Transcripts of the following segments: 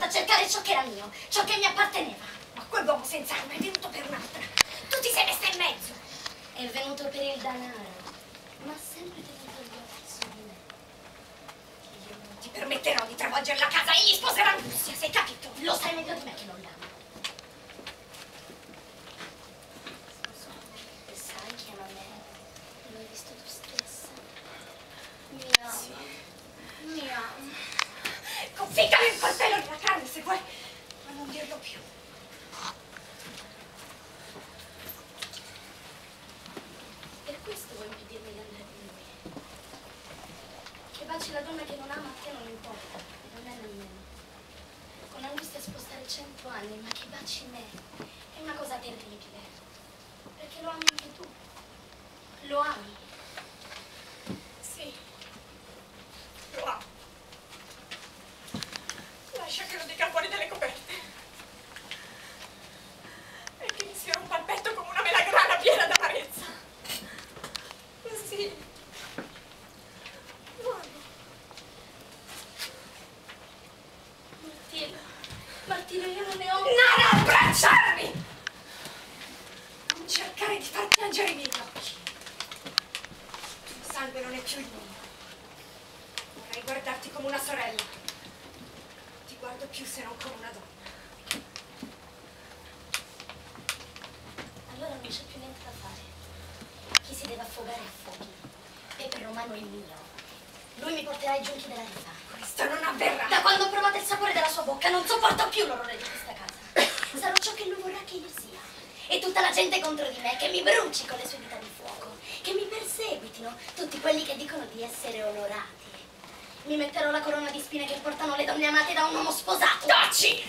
a cercare ciò che era mio, ciò che mi apparteneva. Ma quell'uomo senza arma è venuto per un'altra. Tu ti sei messa in mezzo. È venuto per il denaro, ma ha sempre tenuto gli occhi su di me. Io non ti permetterò di travolgere la casa. Egli sposerà Russia, sei capito? Lo sai meglio di me che non l'amo. E sai che ama me? Lo hai visto tu stessa. Mi ama. Mi ama. Conficcami il coltello nella se vuoi, ma non dirlo più. Per questo vuoi impedirmi di andare con lui. Che baci la donna che non ama a te non importa, non è nemmeno. Con angustia spostare cento anni, ma che baci me è una cosa terribile. Perché lo ami anche tu. Lo ami. Sì, lo amo. Lascia che lo dica fuori dalle coperte. E che mi si rompa il petto come una melagrana piena d'amarezza. Sì. Lo amo. Martina, Martina, io non ne ho. Non abbracciarmi! Non cercare di far piangere i miei occhi. Il tuo sangue non è più il mio. Vorrei guardarti come una sorella. Non ti guardo più se non come una donna. Allora non c'è più niente da fare. Chi si deve affogare affoghi. E per Romano è mio. Lui mi porterà ai giunchi della riva. Questo non avverrà. Da quando ho provato il sapore della sua bocca non sopporto più l'orrore di questa casa. Sarò ciò che lui vorrà che io sia. E tutta la gente contro di me che mi bruci con le sue dita di fuoco. Che mi perseguitino tutti quelli che dicono di essere onorati. Mi metterò la corona di spine che portano le donne amate da un uomo sposato. Taci!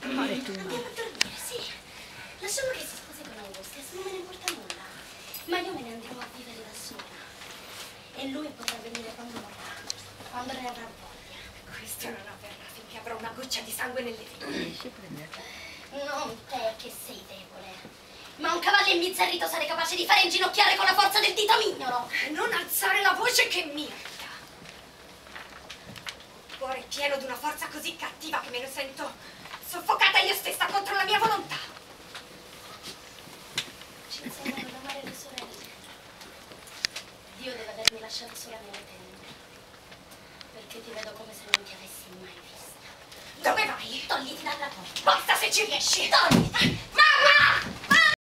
Andiamo a dormire, sì. Lasciamo che si sposi con Augustia, se non me ne importa nulla. Ma io me ne andrò a vivere da sola. E lui potrà venire quando ne avrà voglia. Questo non avverrà finché avrò una goccia di sangue nelle vene. Non te che sei debole. Ma un cavallo imbizzarrito sarei capace di fare inginocchiare con la forza del dito mignolo. Non alzare la voce che mi cuore è pieno di una forza così cattiva che me ne sento soffocata io stessa contro la mia volontà. Ci insegnano ad amare le sorelle. Dio deve avermi lasciato sola nelle tenebre. Perché ti vedo come se non ti avessi mai vista. Dove vai? Togliti dalla porta. Basta se ci riesci. Togliti!